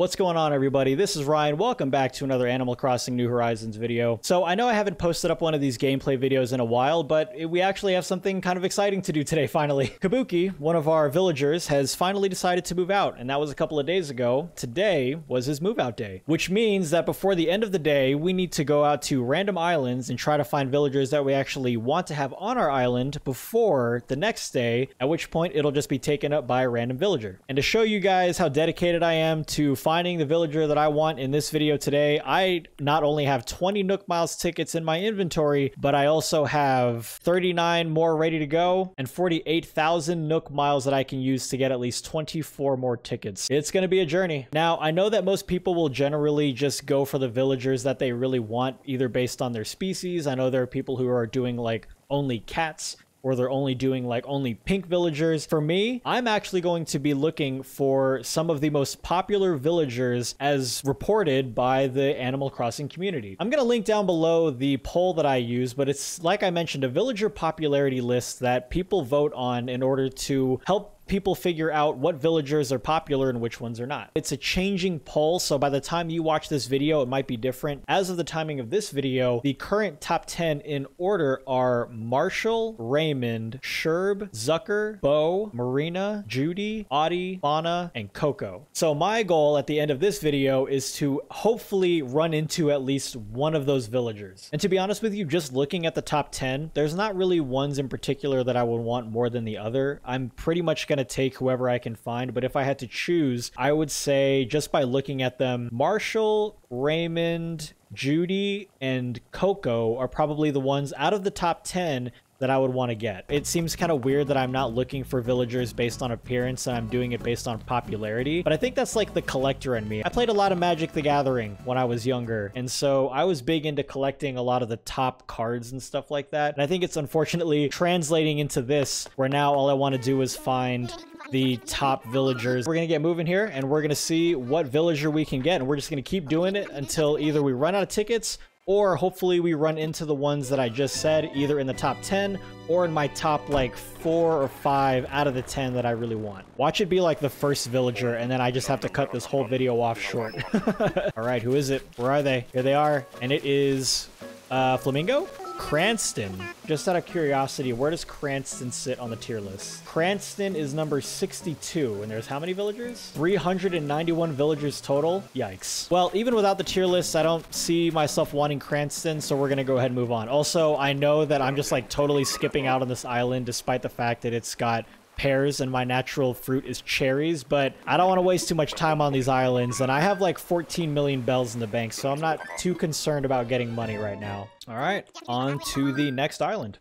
What's going on everybody? This is Ryan. Welcome back to another Animal Crossing New Horizons video. So I know I haven't posted up one of these gameplay videos in a while, but we actually have something kind of exciting to do today finally. Kabuki, one of our villagers, has finally decided to move out, and that was a couple of days ago. Today was his move out day, which means that before the end of the day, we need to go out to random islands and try to find villagers that we actually want to have on our island before the next day, at which point it'll just be taken up by a random villager. And to show you guys how dedicated I am to the villager that I want in this video today, I not only have 20 Nook Miles tickets in my inventory, but I also have 39 more ready to go and 48,000 Nook Miles that I can use to get at least 24 more tickets. It's going to be a journey. Now, I know that most people will generally just go for the villagers that they really want, either based on their species. I know there are people who are doing like only cats or they're only doing like only pink villagers. For me, I'm actually going to be looking for some of the most popular villagers as reported by the Animal Crossing community. I'm going to link down below the poll that I use, but it's like I mentioned, a villager popularity list that people vote on in order to help people figure out what villagers are popular and which ones are not. It's a changing poll, so by the time you watch this video, it might be different. As of the timing of this video, the current top 10 in order are Marshal, Raymond, Sherb, Zucker, Beau, Marina, Judy, Audie, Fauna, and Coco. So my goal at the end of this video is to hopefully run into at least one of those villagers. And to be honest with you, just looking at the top 10, there's not really ones in particular that I would want more than the other. I'm pretty much going to take whoever I can find, but if I had to choose, I would say just by looking at them, Marshal, Raymond, Judy, and Coco are probably the ones out of the top 10 that I would want to get. It seems kind of weird that I'm not looking for villagers based on appearance and I'm doing it based on popularity, but I think that's like the collector in me. I played a lot of Magic the Gathering when I was younger, and so I was big into collecting a lot of the top cards and stuff like that, and I think it's unfortunately translating into this, where now all I want to do is find the top villagers. We're to get moving here and we're to see what villager we can get. And we're just to keep doing it until either we run out of tickets or hopefully we run into the ones that I just said, either in the top 10 or in my top like four or five out of the 10 that I really want. Watch it be like the first villager and then I just have to cut this whole video off short. All right, who is it? Where are they? Here they are. And it is uh, Flamingo? Cranston. Just out of curiosity, where does Cranston sit on the tier list? Cranston is number 62, and there's how many villagers? 391 villagers total? Yikes. Well, even without the tier list, I don't see myself wanting Cranston, so we're gonna go ahead and move on. Also, I know that I'm just like totally skipping out on this island, despite the fact that it's got pears and my natural fruit is cherries, but I don't want to waste too much time on these islands. And I have like 14 million bells in the bank, so I'm not too concerned about getting money right now. All right, on to the next island.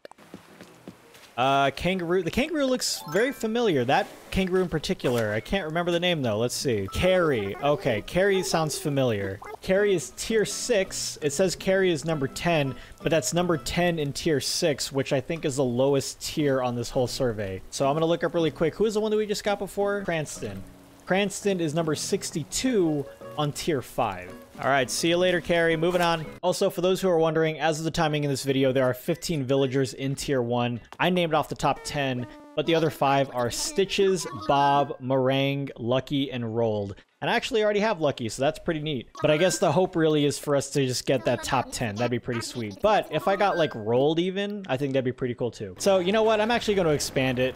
Uh, kangaroo. The kangaroo looks very familiar. That kangaroo in particular. I can't remember the name though. Let's see. Carrie. Okay, Carrie sounds familiar. Carrie is tier 6. It says Carrie is number 10, but that's number 10 in tier 6, which I think is the lowest tier on this whole survey. So I'm going to look up really quick. Who is the one that we just got before? Cranston. Cranston is number 62 on tier 5. All right, see you later, Carrie. Moving on. Also, for those who are wondering, as of the timing in this video, there are 15 villagers in tier 1. I named off the top 10, but the other five are Stitches, Bob, Merengue, Lucky, and Roald. And I actually already have Lucky, so that's pretty neat. But I guess the hope really is for us to just get that top 10. That'd be pretty sweet. But if I got like Roald even, I think that'd be pretty cool too. So you know what? I'm actually going to expand it.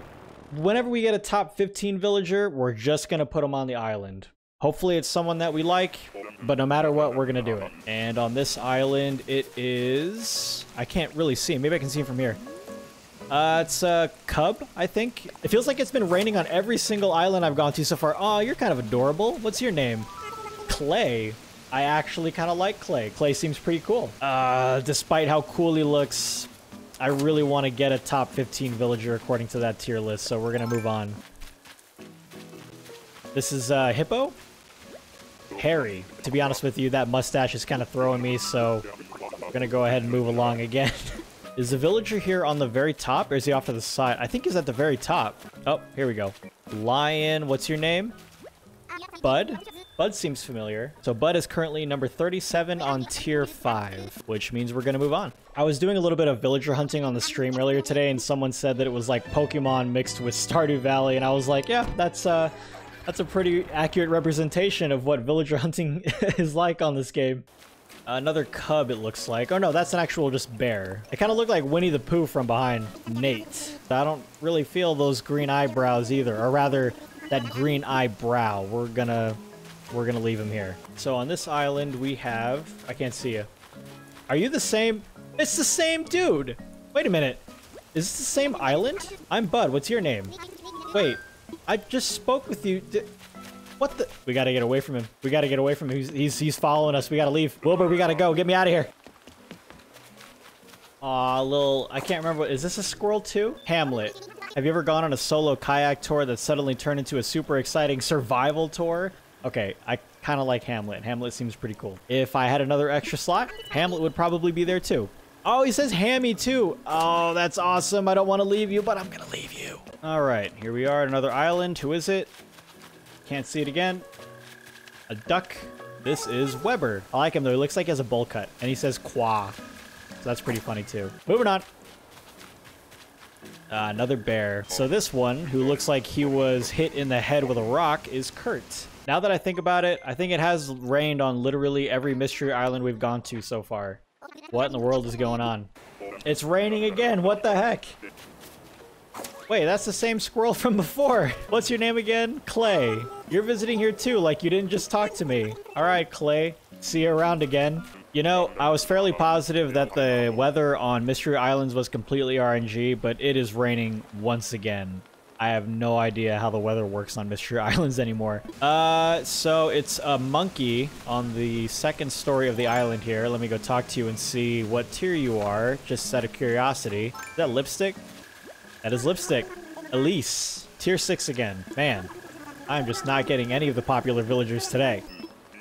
Whenever we get a top 15 villager, we're just going to put them on the island. Hopefully it's someone that we like, but no matter what, we're going to do it. And on this island, it is... I can't really see. Maybe I can see him from here. Uh, it's a cub, I think. It feels like it's been raining on every single island I've gone to so far. Oh, you're kind of adorable. What's your name? Clay. I actually kind of like Clay. Clay seems pretty cool. Uh, despite how cool he looks, I really want to get a top 15 villager according to that tier list, so we're going to move on. This is uh, Hippo. To be honest with you, that mustache is kind of throwing me, so I'm to go ahead and move along again. is the villager here on the very top, or is he off to the side? I think he's at the very top. Oh, here we go. Lion, what's your name? Bud? Bud seems familiar. So Bud is currently number 37 on tier 5, which means we're going to move on. I was doing a little bit of villager hunting on the stream earlier today, and someone said that it was like Pokemon mixed with Stardew Valley, and I was like, yeah, that's uh, That's a pretty accurate representation of what villager hunting is like on this game. Another cub, it looks like. Oh no, that's an actual just bear. It kind of looked like Winnie the Pooh from behind Nate. I don't really feel those green eyebrows either, or rather, that green eyebrow. We're gonna, we're gonna leave him here. So on this island, we have... I can't see you. Are you the same? It's the same dude! Wait a minute. Is this the same island? I'm Bud. What's your name? Wait, I just spoke with you. What the? We gotta get away from him. We gotta get away from him. He's, he's, he's following us. We gotta leave. Wilbur, we gotta go. Get me out of here. Aw, little... I can't remember. Is this a squirrel too? Hamlet. Have you ever gone on a solo kayak tour that suddenly turned into a super exciting survival tour? Okay, I kind of like Hamlet. Hamlet seems pretty cool. If I had another extra slot, Hamlet would probably be there too. Oh, he says Hammy too. Oh, that's awesome. I don't want to leave you, but I'm going to leave you. All right, here we are at another island. Who is it? Can't see it again. A duck. This is Weber. I like him though. He looks like he has a bowl cut. And he says Qua. So that's pretty funny too. Moving on. Uh, another bear. So this one, who looks like he was hit in the head with a rock, is Kurt. Now that I think about it, I think it has rained on literally every mystery island we've gone to so far. What in the world is going on? It's raining again. What the heck? Wait, that's the same squirrel from before. What's your name again? Clay. You're visiting here too, like you didn't just talk to me. All right, Clay. See you around again. You know, I was fairly positive that the weather on Mystery Islands was completely RNG, but it is raining once again. I have no idea how the weather works on Mystery Islands anymore. Uh, so it's a monkey on the second story of the island here. Let me go talk to you and see what tier you are, just out of curiosity. Is that lipstick? That is lipstick. Elise. Tier 6 again. Man, I'm just not getting any of the popular villagers today.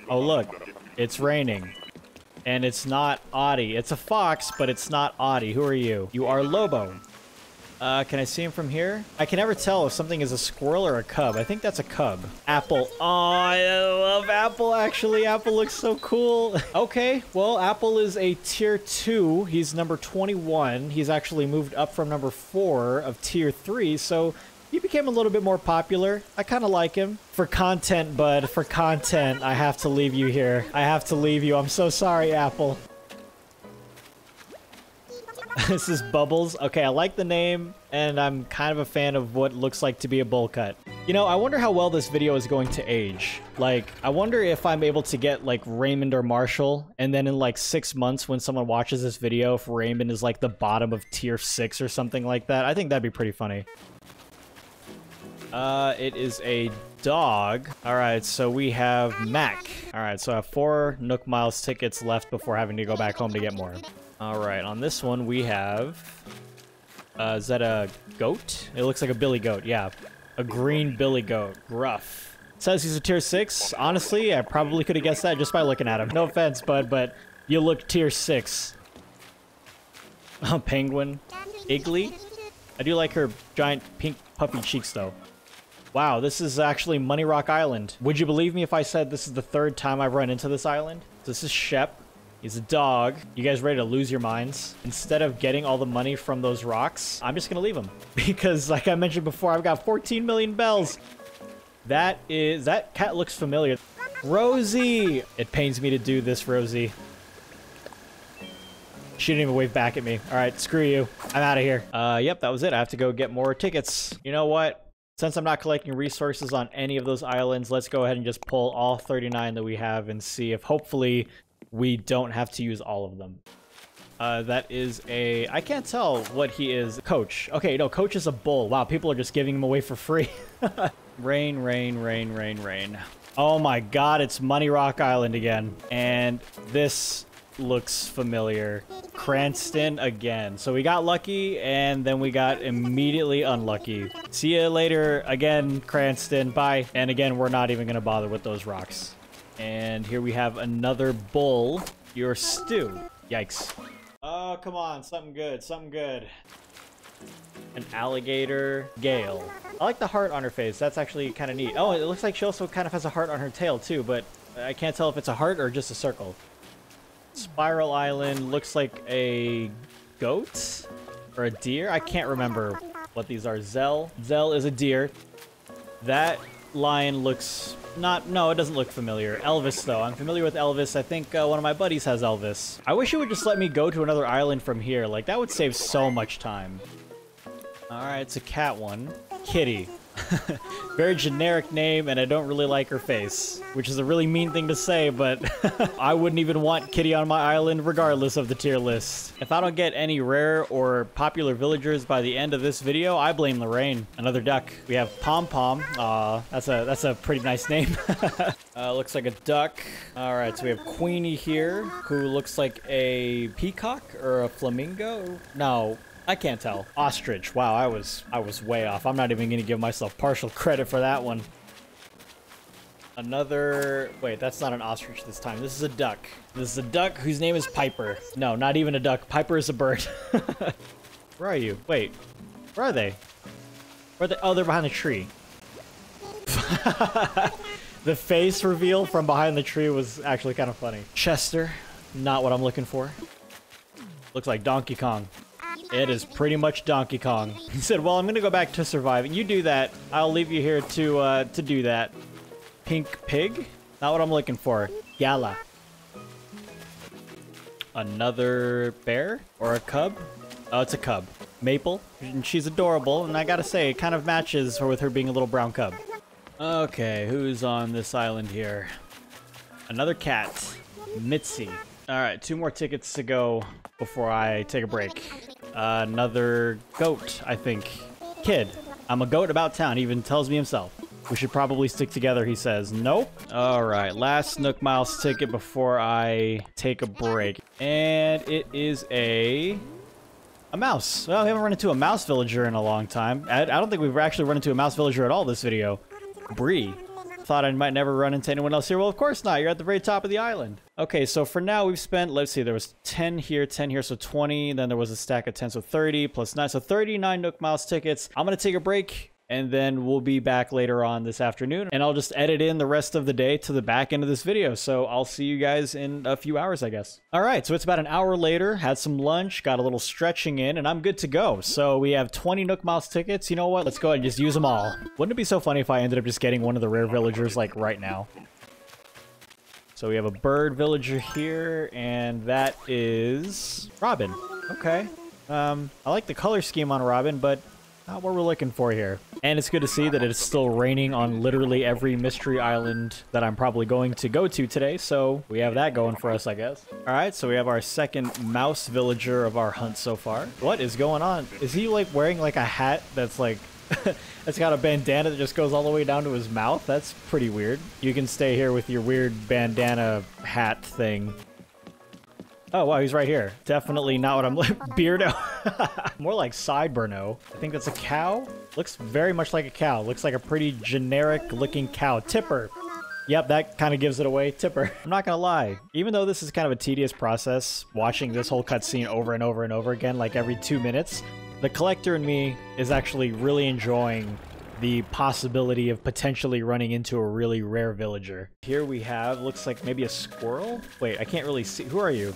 Oh, look. It's raining. And it's not Audie. It's a fox, but it's not Audie. Who are you? You are Lobo. Uh, can I see him from here? I can never tell if something is a squirrel or a cub. I think that's a cub. Apple. Oh, I love Apple, actually. Apple looks so cool. okay, well, Apple is a tier 2. He's number 21. He's actually moved up from number 4 of tier 3, so he became a little bit more popular. I kind of like him. For content, bud, for content, I have to leave you here. I have to leave you. I'm so sorry, Apple. this is Bubbles. Okay, I like the name, and I'm kind of a fan of what looks like to be a bowl cut. You know, I wonder how well this video is going to age. Like, I wonder if I'm able to get, like, Raymond or Marshal, and then in, like, six months when someone watches this video, if Raymond is, like, the bottom of tier six or something like that. I think that'd be pretty funny. Uh, it is a dog. All right, so we have Mac. All right, so I have four Nook Miles tickets left before having to go back home to get more. All right, on this one we have... Uh, is that a goat? It looks like a billy goat, yeah. A green billy goat. Gruff. says he's a tier 6. Honestly, I probably could have guessed that just by looking at him. No offense, bud, but you look tier 6. Oh, penguin. Iggly? I do like her giant pink puffy cheeks, though. Wow, this is actually Money Rock Island. Would you believe me if I said this is the third time I've run into this island? This is Shep. He's a dog. You guys ready to lose your minds? Instead of getting all the money from those rocks, I'm just gonna leave them. Because like I mentioned before, I've got 14 million bells. That is, that cat looks familiar. Rosie! It pains me to do this, Rosie. She didn't even wave back at me. All right, screw you. I'm out of here. Uh, yep, that was it. I have to go get more tickets. You know what? Since I'm not collecting resources on any of those islands, let's go ahead and just pull all 39 that we have and see if hopefully we don't have to use all of them. Uh, that is a... I can't tell what he is. Coach. Okay, no, Coach is a bull. Wow, people are just giving him away for free. rain, rain, rain, rain, rain. Oh my god, it's Money Rock Island again. And this looks familiar. Cranston again. So we got lucky, and then we got immediately unlucky. See you later again, Cranston. Bye. And again, we're not even going to bother with those rocks. And here we have another bull. Your stew. Yikes. Oh, come on. Something good. Something good. An alligator. Gayle. I like the heart on her face. That's actually kind of neat. Oh, it looks like she also kind of has a heart on her tail, too, but I can't tell if it's a heart or just a circle. Spiral Island looks like a goat or a deer. I can't remember what these are. Zell. Zell is a deer. That lion looks not, no, it doesn't look familiar. Elvis, though. I'm familiar with Elvis. I think uh, one of my buddies has Elvis. I wish it would just let me go to another island from here. Like, that would save so much time. Alright, it's a cat one. Kitty. Very generic name, and I don't really like her face, which is a really mean thing to say, but I wouldn't even want Kitty on my island regardless of the tier list. If I don't get any rare or popular villagers by the end of this video, I blame Lorraine. Another duck. We have Pom Pom. Aw, that's a that's a pretty nice name. uh, looks like a duck. All right, so we have Queenie here, who looks like a peacock or a flamingo. No, I can't tell. Ostrich. Wow, I was I was way off. I'm not even gonna give myself partial credit for that one. Another... Wait, that's not an ostrich this time. This is a duck. This is a duck whose name is Piper. No, not even a duck. Piper is a bird. Where are you? Wait. Where are they? Where are they? Oh, they're behind the tree. the face reveal from behind the tree was actually kind of funny. Chester. Not what I'm looking for. Looks like Donkey Kong. It is pretty much Donkey Kong. He said, well, I'm going to go back to surviving. You do that. I'll leave you here to, uh, to do that. Pink pig? Not what I'm looking for. Gala. Another bear? Or a cub? Oh, it's a cub. Maple. And she's adorable, and I gotta say, it kind of matches her with her being a little brown cub. Okay, who's on this island here? Another cat. Mitzi. Alright, two more tickets to go before I take a break. Another goat, I think. Kidd. I'm a goat about town, he even tells me himself. We should probably stick together, he says. Nope. All right, last Nook Miles ticket before I take a break. And it is a... A mouse. Well, we haven't run into a mouse villager in a long time. I, I don't think we've actually run into a mouse villager at all this video. Bree. Thought I might never run into anyone else here. Well, of course not. You're at the very top of the island. Okay, so for now we've spent, let's see, there was 10 here, 10 here, so 20. Then there was a stack of 10, so 30 plus 9. So 39 Nook Miles tickets. I'm going to take a break and then we'll be back later on this afternoon and I'll just edit in the rest of the day to the back end of this video. So I'll see you guys in a few hours, I guess. All right, so it's about an hour later, had some lunch, got a little stretching in, and I'm good to go. So we have 20 Nook Miles tickets. You know what? Let's go ahead and just use them all. Wouldn't it be so funny if I ended up just getting one of the rare villagers like right now? So we have a bird villager here, and that is Robin. Okay. Um, I like the color scheme on Robin, but not what we're looking for here. And it's good to see that it's still raining on literally every mystery island that I'm probably going to go to today, so we have that going for us, I guess. Alright, so we have our second mouse villager of our hunt so far. What is going on? Is he like wearing like a hat that's like it's got a bandana that just goes all the way down to his mouth. That's pretty weird. You can stay here with your weird bandana hat thing. Oh, wow, he's right here. Definitely not what I'm looking Beardo. More like Sideburno. I think that's a cow. Looks very much like a cow. Looks like a pretty generic looking cow. Tipper. Yep, that kind of gives it away. Tipper. I'm not gonna lie. Even though this is kind of a tedious process, watching this whole cutscene over and over and over again, like every two minutes, the collector in me is actually really enjoying the possibility of potentially running into a really rare villager. Here we have, looks like maybe a squirrel? Wait, I can't really see. Who are you?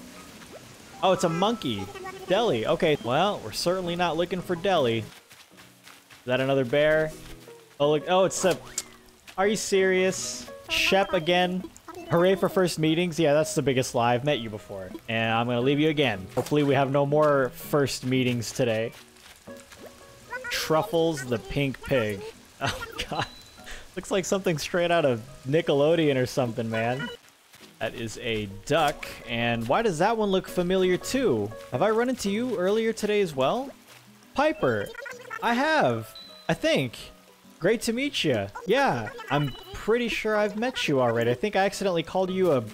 Oh, it's a monkey. Deli. Okay, well, we're certainly not looking for Deli. Is that another bear? Oh, look. Oh, it's a... Are you serious? Shep again? Hooray for first meetings? Yeah, that's the biggest lie. I've met you before. And I'm going to leave you again. Hopefully we have no more first meetings today. Truffles the pink pig. Oh, God. Looks like something straight out of Nickelodeon or something, man. That is a duck. And why does that one look familiar too? Have I run into you earlier today as well? Piper. I have. I think. Great to meet you. Yeah, I'm pretty sure I've met you already. I think I accidentally called you a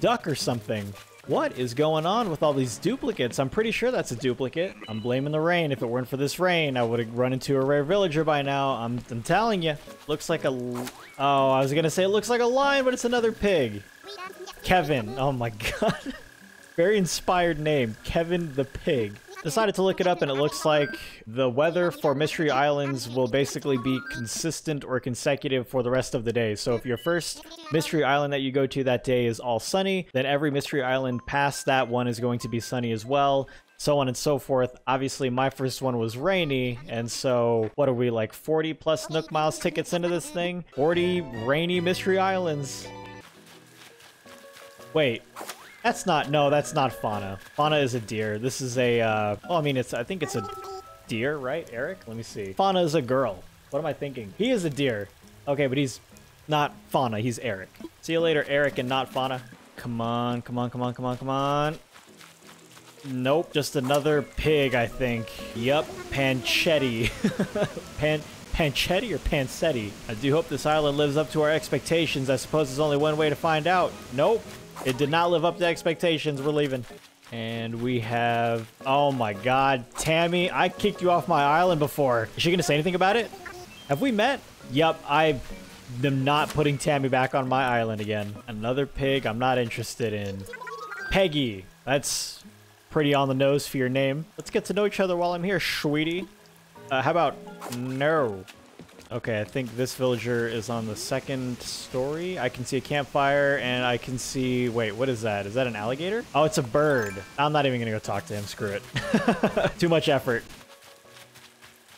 duck or something. What is going on with all these duplicates? I'm pretty sure that's a duplicate. I'm blaming the rain. If it weren't for this rain, I would have run into a rare villager by now. I'm, I'm telling you. Looks like a... Oh, I was going to say it looks like a lion, but it's another pig. Kevin. Oh my god. Very inspired name. Kevin the Pig. Decided to look it up and it looks like the weather for Mystery Islands will basically be consistent or consecutive for the rest of the day. So if your first Mystery Island that you go to that day is all sunny, then every Mystery Island past that one is going to be sunny as well. so on and so forth. Obviously, my first one was rainy, and so what are we like 40 plus Nook Miles tickets into this thing? 40 rainy Mystery Islands. Wait, that's not, no, that's not Fauna. Fauna is a deer. This is a, uh, well, I mean, it's, I think it's a deer, right, Eric? Let me see. Fauna is a girl. What am I thinking? He is a deer. Okay, but he's not Fauna, he's Eric. See you later, Eric and not Fauna. Come on, come on, come on, come on, come on. Nope, just another pig, I think. Yup, Panchetti. Pan Panchetti or Pansetti? I do hope this island lives up to our expectations. I suppose there's only one way to find out. Nope, it did not live up to expectations. We're leaving. And we have... Oh my god. Tammy, I kicked you off my island before. Is she going to say anything about it? Have we met? Yup, I am not putting Tammy back on my island again. Another pig I'm not interested in. Peggy. That's pretty on the nose for your name. Let's get to know each other while I'm here, sweetie. Uh, how about no? Okay, I think this villager is on the second story. I can see a campfire and I can see... Wait, what is that? Is that an alligator? Oh, it's a bird. I'm not even to go talk to him. Screw it. Too much effort.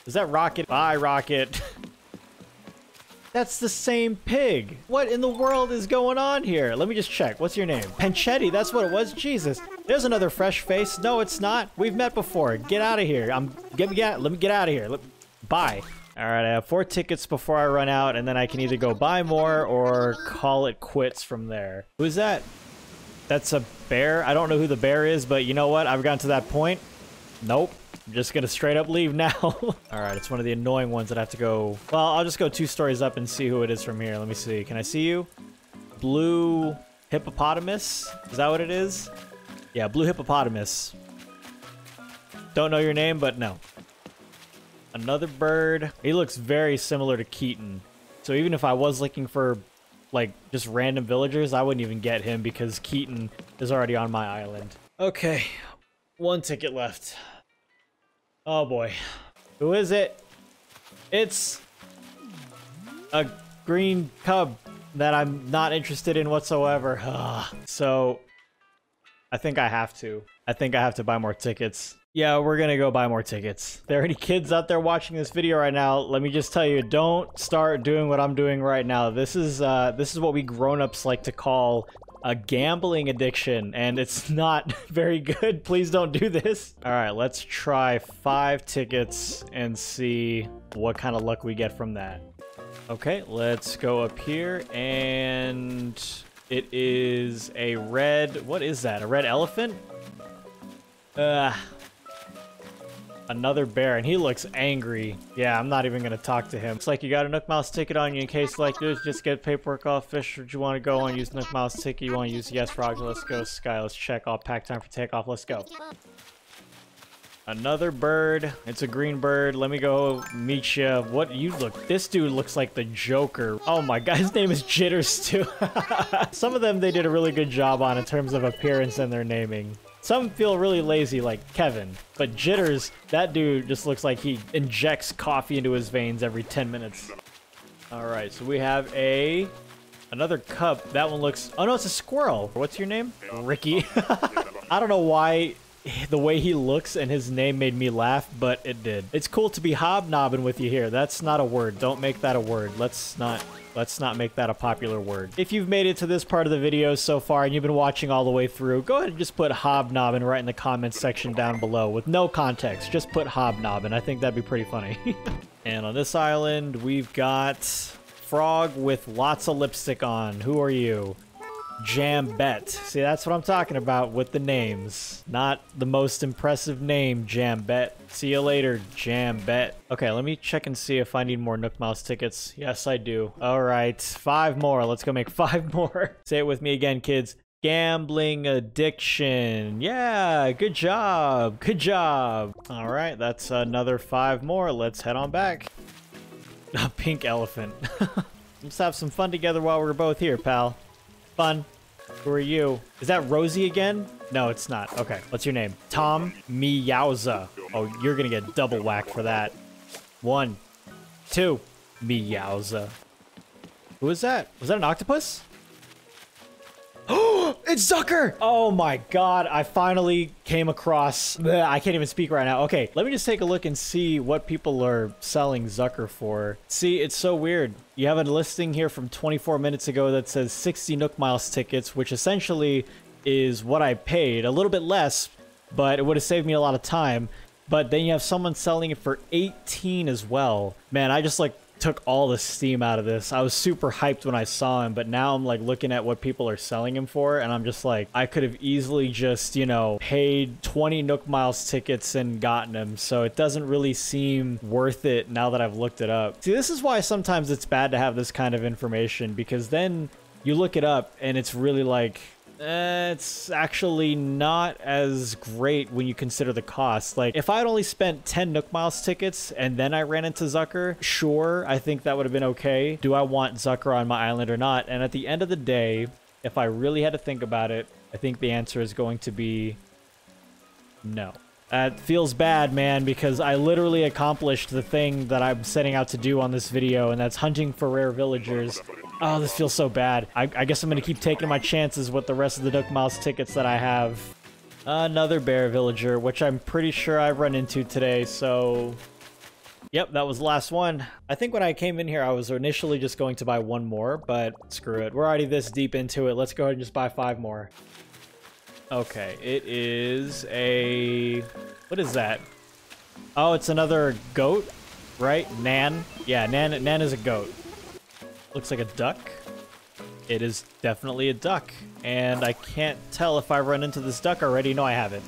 Is that Rocket? Bye, Rocket. That's the same pig. What in the world is going on here? Let me just check. What's your name? Panchetti, that's what it was? Jesus. There's another fresh face. No, it's not. We've met before. Get out of here. I'm... Get me, get, let me get out of here. Let, bye. All right, I have four tickets before I run out, and then I can either go buy more or call it quits from there. Who's that? That's a bear? I don't know who the bear is, but you know what? I've gotten to that point. Nope. I'm just gonna straight up leave now. All right, it's one of the annoying ones that I have to go... Well, I'll just go two stories up and see who it is from here. Let me see. Can I see you? Blue hippopotamus? Is that what it is? Yeah, blue hippopotamus. Don't know your name, but no. Another bird. He looks very similar to Keaton. So even if I was looking for, like, just random villagers, I wouldn't even get him because Keaton is already on my island. Okay, one ticket left. Oh boy. Who is it? It's a green cub that I'm not interested in whatsoever. so I think I have to. I think I have to buy more tickets. Yeah, we're gonna go buy more tickets. There are any kids out there watching this video right now, let me just tell you, don't start doing what I'm doing right now. This is uh, this is what we grown-ups like to call a gambling addiction, and it's not very good. Please don't do this. All right, let's try five tickets and see what kind of luck we get from that. Okay, let's go up here, and it is a red... What is that? A red elephant? Uh, Another bear, and he looks angry. Yeah, I'm not even gonna talk to him. It's like you got a Nook Miles ticket on you in case like this, just get paperwork off. Fish, do you want to go on use Nook Miles ticket? You want to use Yes, Roger, let's go. Sky, let's check. All pack time for takeoff, let's go. Another bird. It's a green bird. Let me go meet you. What you look? This dude looks like the Joker. Oh my god, his name is Jitters too. Some of them they did a really good job on in terms of appearance and their naming. Some feel really lazy, like Kevin. But Jitters, that dude just looks like he injects coffee into his veins every 10 minutes. All right, so we have a... Another cup. That one looks... Oh, no, it's a squirrel. What's your name? Ricky. I don't know why the way he looks and his name made me laugh, but it did. It's cool to be hobnobbing with you here. That's not a word. Don't make that a word. Let's not Let's not make that a popular word. If you've made it to this part of the video so far and you've been watching all the way through, go ahead and just put hobnobbing right in the comments section down below with no context. Just put hobnobbing. I think that'd be pretty funny. and on this island, we've got frog with lots of lipstick on. Who are you? Jambette. See, that's what I'm talking about with the names. Not the most impressive name, Jambette. See you later, Jambette. Okay, let me check and see if I need more Nook Mouse tickets. Yes, I do. All right, five more. Let's go make five more. Say it with me again, kids. Gambling addiction. Yeah, good job. Good job. All right, that's another five more. Let's head on back. A pink elephant. Let's have some fun together while we're both here, pal fun. Who are you? Is that Rosie again? No, it's not. Okay, what's your name? Tom Meowza. Oh, you're gonna get double whack for that. One, two, Meowza. Who is that? Was that an octopus? Oh, It's Zucker! Oh my god, I finally came across... Bleh, I can't even speak right now. Okay, let me just take a look and see what people are selling Zucker for. See, it's so weird. You have a listing here from 24 minutes ago that says 60 Nook Miles tickets, which essentially is what I paid. A little bit less, but it would have saved me a lot of time. But then you have someone selling it for 18 as well. Man, I just like took all the steam out of this. I was super hyped when I saw him, but now I'm like looking at what people are selling him for, and I'm just like, I could have easily just, you know, paid 20 Nook Miles tickets and gotten him. So it doesn't really seem worth it now that I've looked it up. See, this is why sometimes it's bad to have this kind of information because then you look it up and it's really like it's actually not as great when you consider the cost. Like, if I had only spent 10 Nook Miles tickets and then I ran into Zucker, sure, I think that would have been okay. Do I want Zucker on my island or not? And at the end of the day, if I really had to think about it, I think the answer is going to be no. That feels bad, man, because I literally accomplished the thing that I'm setting out to do on this video, and that's hunting for rare villagers. Oh, this feels so bad. I, I guess I'm going to keep taking my chances with the rest of the Duck Miles tickets that I have. Another bear villager, which I'm pretty sure I've run into today, so... Yep, that was the last one. I think when I came in here, I was initially just going to buy one more, but screw it. We're already this deep into it. Let's go ahead and just buy five more. Okay, it is a... What is that? Oh, it's another goat, right? Nan? Yeah, Nan, Nan is a goat. Looks like a duck. It is definitely a duck. And I can't tell if I run into this duck already. No, I haven't.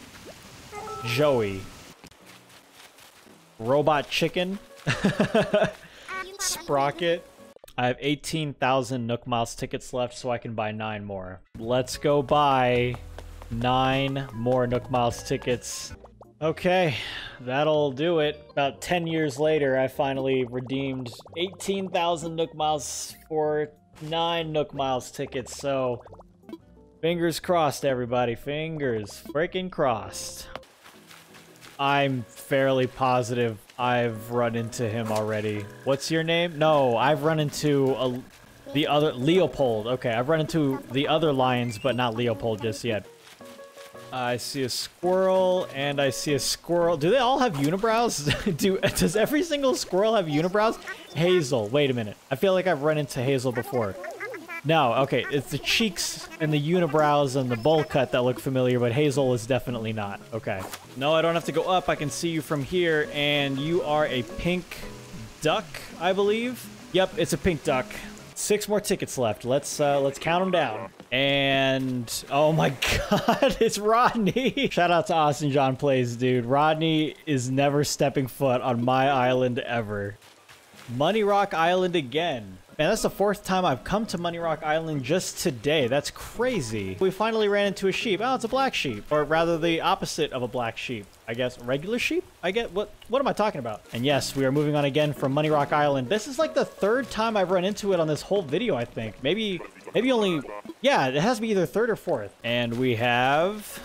Joey. Robot chicken. Sprocket. I have 18,000 Nook Miles tickets left, so I can buy nine more. Let's go buy nine more Nook Miles tickets. Okay, that'll do it. About 10 years later, I finally redeemed 18,000 Nook Miles for 9 Nook Miles tickets, so fingers crossed, everybody. Fingers freaking crossed. I'm fairly positive I've run into him already. What's your name? No, I've run into a, the other... Leopold. Okay, I've run into the other lions, but not Leopold just yet. I see a squirrel, and I see a squirrel. Do they all have unibrows? Do Does every single squirrel have unibrows? Hazel. Wait a minute. I feel like I've run into Hazel before. No, okay. It's the cheeks and the unibrows and the bowl cut that look familiar, but Hazel is definitely not. Okay. No, I don't have to go up. I can see you from here, and you are a pink duck, I believe. Yep, it's a pink duck. Six more tickets left. Let's uh, let's count them down. And oh my god, it's Rodney. Shout out to Austin John Plays, dude. Rodney is never stepping foot on my island ever. Money Rock Island again. Man, that's the fourth time I've come to Money Rock Island just today. That's crazy. We finally ran into a sheep. Oh, it's a black sheep. Or rather the opposite of a black sheep. I guess regular sheep? I get what what am I talking about? And yes, we are moving on again from Money Rock Island. This is like the third time I've run into it on this whole video, I think. Maybe maybe only yeah, it has to be either third or fourth. And we have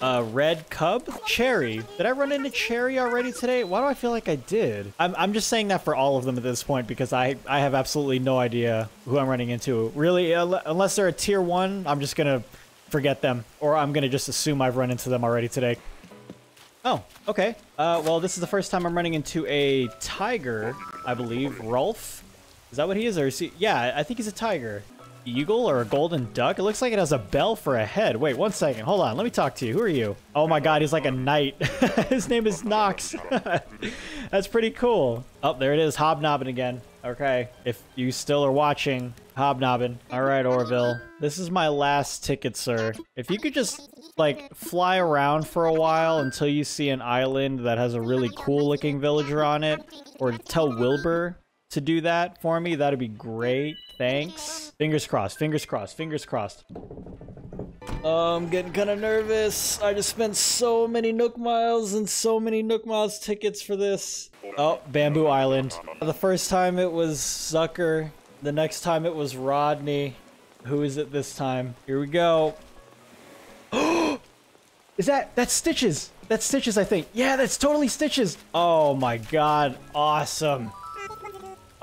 uh, red cub? Cherry. Did I run into Cherry already today? Why do I feel like I did? I'm, I'm just saying that for all of them at this point because I, I have absolutely no idea who I'm running into. Really, unless they're a tier one, I'm just to forget them. Or I'm to just assume I've run into them already today. Oh, okay. Uh, well, this is the first time I'm running into a tiger, I believe. Rolf? Is that what he is? Or is he? Yeah, I think he's a tiger eagle or a golden duck? It looks like it has a bell for a head. Wait, one second. Hold on. Let me talk to you. Who are you? Oh my god, he's like a knight. His name is Knox. That's pretty cool. Oh, there it is. Hobnobbing again. Okay. If you still are watching, hobnobbing. All right, Orville. This is my last ticket, sir. If you could just like fly around for a while until you see an island that has a really cool looking villager on it or tell Wilbur to do that for me, that'd be great. Thanks. Fingers crossed, fingers crossed, fingers crossed. Oh, I'm getting kind of nervous. I just spent so many Nook Miles and so many Nook Miles tickets for this. Oh, Bamboo Island. The first time it was Zucker. The next time it was Rodney. Who is it this time? Here we go. is that, that's Stitches. That's Stitches, I think. Yeah, that's totally Stitches. Oh my god, awesome.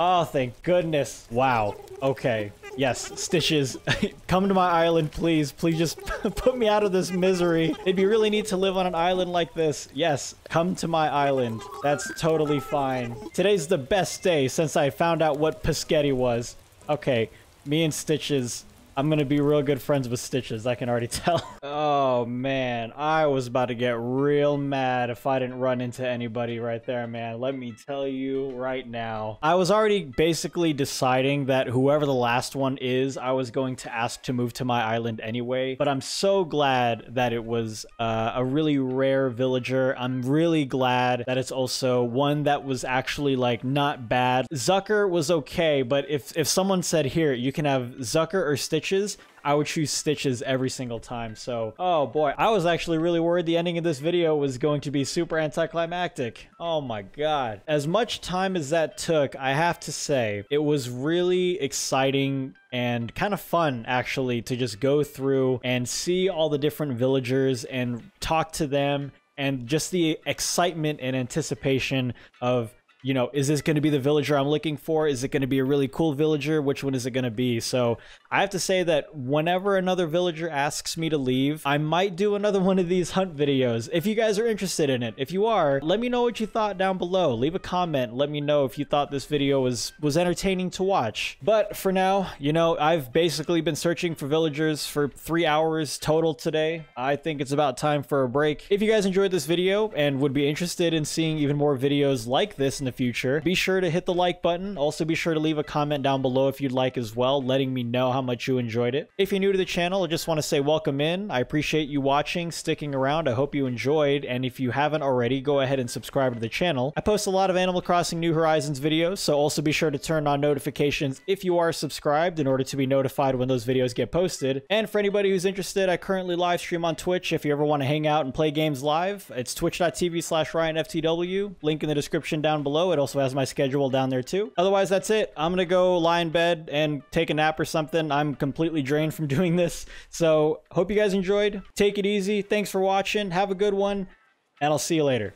Oh, thank goodness. Wow. Okay. Yes, Stitches, come to my island, please. Please just put me out of this misery. It'd be really neat to live on an island like this. Yes, come to my island. That's totally fine. Today's the best day since I found out what Piscetti was. Okay, me and Stitches I'm gonna be real good friends with Stitches, I can already tell. oh man, I was about to get real mad if I didn't run into anybody right there, man. Let me tell you right now. I was already basically deciding that whoever the last one is, I was going to ask to move to my island anyway, but I'm so glad that it was uh, a really rare villager. I'm really glad that it's also one that was actually like not bad. Zucker was okay, but if, if someone said, here, you can have Zucker or Stitches Stitches, I would choose Stitches every single time. So, oh boy, I was actually really worried the ending of this video was going to be super anticlimactic. Oh my god. As much time as that took, I have to say, it was really exciting and kind of fun actually to just go through and see all the different villagers and talk to them and just the excitement and anticipation of you know, is this going to be the villager I'm looking for? Is it going to be a really cool villager? Which one is it going to be? So I have to say that whenever another villager asks me to leave, I might do another one of these hunt videos. If you guys are interested in it, if you are, let me know what you thought down below. Leave a comment. Let me know if you thought this video was, was entertaining to watch. But for now, you know, I've basically been searching for villagers for three hours total today. I think it's about time for a break. If you guys enjoyed this video and would be interested in seeing even more videos like this in the the future. Be sure to hit the like button. Also be sure to leave a comment down below if you'd like as well, letting me know how much you enjoyed it. If you're new to the channel, I just want to say welcome in. I appreciate you watching, sticking around. I hope you enjoyed. And if you haven't already, go ahead and subscribe to the channel. I post a lot of Animal Crossing New Horizons videos, so also be sure to turn on notifications if you are subscribed in order to be notified when those videos get posted. And for anybody who's interested, I currently live stream on Twitch if you ever want to hang out and play games live. It's twitch.tv slash RyanFTW. Link in the description down below below. It also has my schedule down there too. Otherwise, that's it. I'm gonna go lie in bed and take a nap or something. I'm completely drained from doing this. So hope you guys enjoyed. Take it easy. Thanks for watching. Have a good one. And I'll see you later.